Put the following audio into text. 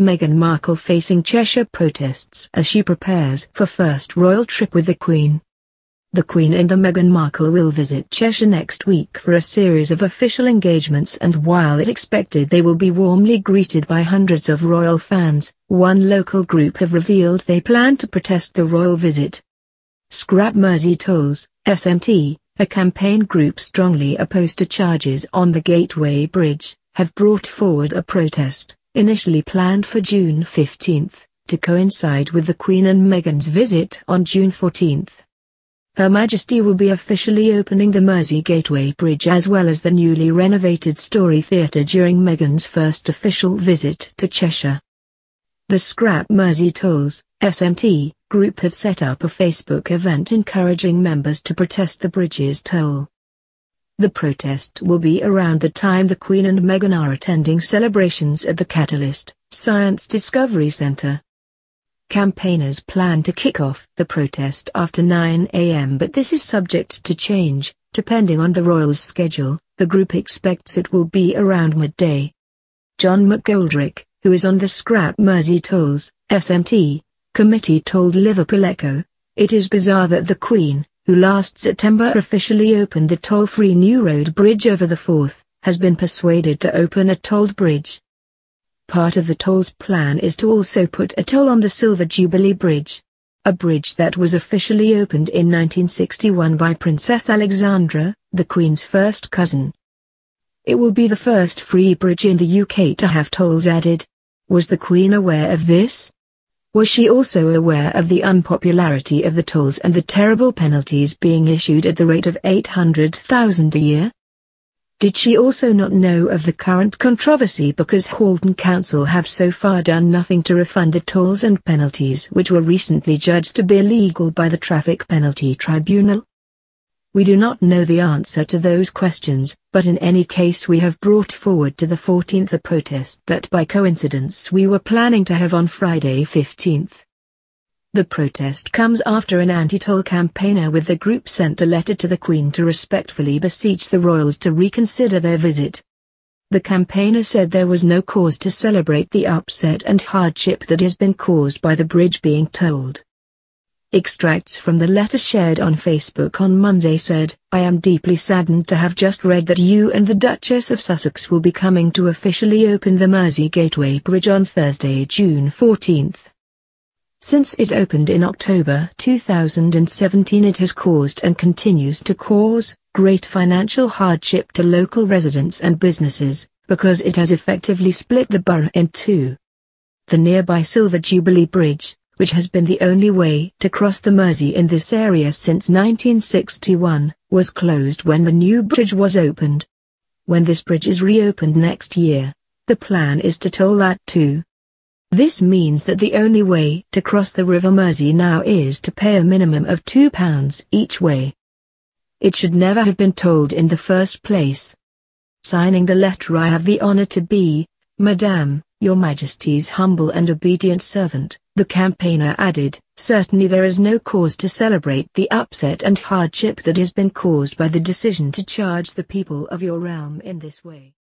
Meghan Markle facing Cheshire protests as she prepares for first royal trip with the Queen. The Queen and the Meghan Markle will visit Cheshire next week for a series of official engagements and while it expected they will be warmly greeted by hundreds of royal fans, one local group have revealed they plan to protest the royal visit. Scrap Mersey Tolls, SMT, a campaign group strongly opposed to charges on the Gateway Bridge, have brought forward a protest, initially planned for June 15, to coincide with the Queen and Meghan's visit on June 14. Her Majesty will be officially opening the Mersey Gateway Bridge as well as the newly renovated Story Theatre during Meghan's first official visit to Cheshire. The Scrap Mersey Tolls, SMT, group have set up a Facebook event encouraging members to protest the bridge's toll. The protest will be around the time the Queen and Meghan are attending celebrations at the Catalyst, Science Discovery Centre. Campaigners plan to kick off the protest after 9 a.m. but this is subject to change, depending on the Royals' schedule, the group expects it will be around midday. John McGoldrick, who is on the Scrap Mersey Tolls, SMT, committee told Liverpool Echo, it is bizarre that the Queen, who last September officially opened the toll-free New Road Bridge over the Forth, has been persuaded to open a tolled bridge. Part of the toll's plan is to also put a toll on the Silver Jubilee Bridge. A bridge that was officially opened in 1961 by Princess Alexandra, the Queen's first cousin. It will be the first free bridge in the UK to have tolls added. Was the Queen aware of this? Was she also aware of the unpopularity of the tolls and the terrible penalties being issued at the rate of 800,000 a year? Did she also not know of the current controversy because Halton Council have so far done nothing to refund the tolls and penalties which were recently judged to be illegal by the Traffic Penalty Tribunal? We do not know the answer to those questions, but in any case we have brought forward to the 14th a protest that by coincidence we were planning to have on Friday 15th. The protest comes after an anti-toll campaigner with the group sent a letter to the Queen to respectfully beseech the royals to reconsider their visit. The campaigner said there was no cause to celebrate the upset and hardship that has been caused by the bridge being tolled. Extracts from the letter shared on Facebook on Monday said, I am deeply saddened to have just read that you and the Duchess of Sussex will be coming to officially open the Mersey Gateway Bridge on Thursday, June 14. Since it opened in October 2017 it has caused and continues to cause great financial hardship to local residents and businesses, because it has effectively split the borough in two. The nearby Silver Jubilee Bridge, which has been the only way to cross the Mersey in this area since 1961, was closed when the new bridge was opened. When this bridge is reopened next year, the plan is to toll that too. This means that the only way to cross the River Mersey now is to pay a minimum of £2 each way. It should never have been tolled in the first place. Signing the letter I have the honour to be, Madame, Your Majesty's humble and obedient servant, the campaigner added, certainly there is no cause to celebrate the upset and hardship that has been caused by the decision to charge the people of your realm in this way.